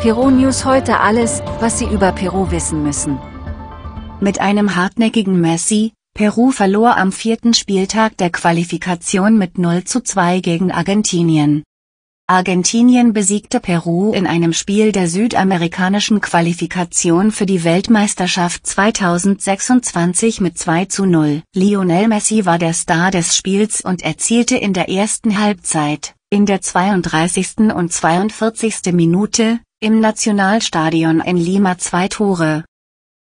Peru News heute alles, was Sie über Peru wissen müssen. Mit einem hartnäckigen Messi, Peru verlor am vierten Spieltag der Qualifikation mit 0 zu 2 gegen Argentinien. Argentinien besiegte Peru in einem Spiel der südamerikanischen Qualifikation für die Weltmeisterschaft 2026 mit 2 zu 0. Lionel Messi war der Star des Spiels und erzielte in der ersten Halbzeit, in der 32. und 42. Minute, im Nationalstadion in Lima zwei Tore.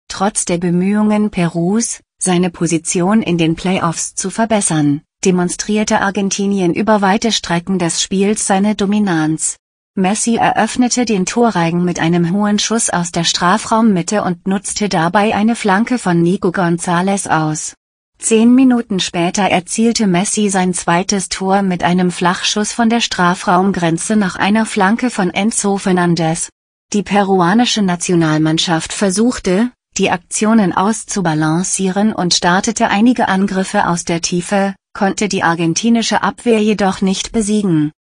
Trotz der Bemühungen Perus, seine Position in den Playoffs zu verbessern, demonstrierte Argentinien über weite Strecken des Spiels seine Dominanz. Messi eröffnete den Torreigen mit einem hohen Schuss aus der Strafraummitte und nutzte dabei eine Flanke von Nico González aus. Zehn Minuten später erzielte Messi sein zweites Tor mit einem Flachschuss von der Strafraumgrenze nach einer Flanke von Enzo Fernandez. Die peruanische Nationalmannschaft versuchte, die Aktionen auszubalancieren und startete einige Angriffe aus der Tiefe, konnte die argentinische Abwehr jedoch nicht besiegen.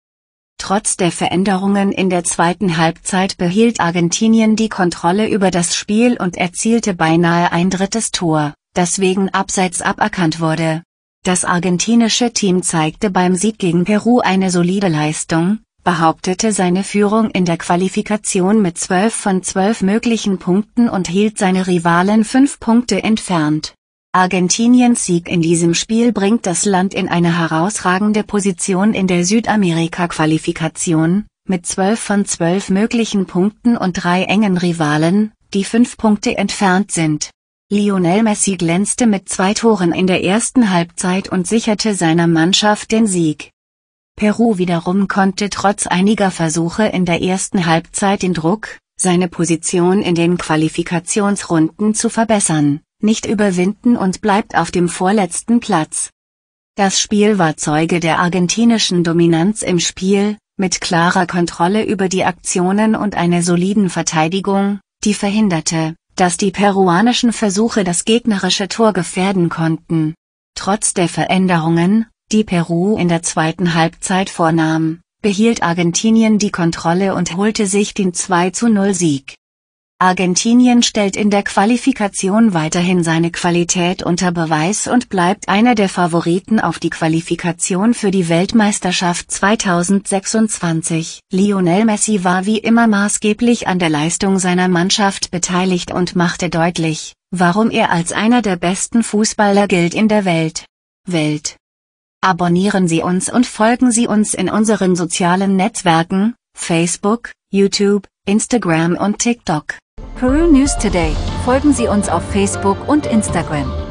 Trotz der Veränderungen in der zweiten Halbzeit behielt Argentinien die Kontrolle über das Spiel und erzielte beinahe ein drittes Tor, das wegen Abseits aberkannt wurde. Das argentinische Team zeigte beim Sieg gegen Peru eine solide Leistung, behauptete seine Führung in der Qualifikation mit 12 von 12 möglichen Punkten und hielt seine Rivalen fünf Punkte entfernt. Argentiniens Sieg in diesem Spiel bringt das Land in eine herausragende Position in der Südamerika-Qualifikation, mit 12 von 12 möglichen Punkten und drei engen Rivalen, die fünf Punkte entfernt sind. Lionel Messi glänzte mit zwei Toren in der ersten Halbzeit und sicherte seiner Mannschaft den Sieg. Peru wiederum konnte trotz einiger Versuche in der ersten Halbzeit den Druck, seine Position in den Qualifikationsrunden zu verbessern nicht überwinden und bleibt auf dem vorletzten Platz. Das Spiel war Zeuge der argentinischen Dominanz im Spiel, mit klarer Kontrolle über die Aktionen und einer soliden Verteidigung, die verhinderte, dass die peruanischen Versuche das gegnerische Tor gefährden konnten. Trotz der Veränderungen, die Peru in der zweiten Halbzeit vornahm, behielt Argentinien die Kontrolle und holte sich den 2 zu 0 Sieg. Argentinien stellt in der Qualifikation weiterhin seine Qualität unter Beweis und bleibt einer der Favoriten auf die Qualifikation für die Weltmeisterschaft 2026. Lionel Messi war wie immer maßgeblich an der Leistung seiner Mannschaft beteiligt und machte deutlich, warum er als einer der besten Fußballer gilt in der Welt. Welt. Abonnieren Sie uns und folgen Sie uns in unseren sozialen Netzwerken, Facebook, YouTube, Instagram und TikTok. Peru News Today. Folgen Sie uns auf Facebook und Instagram.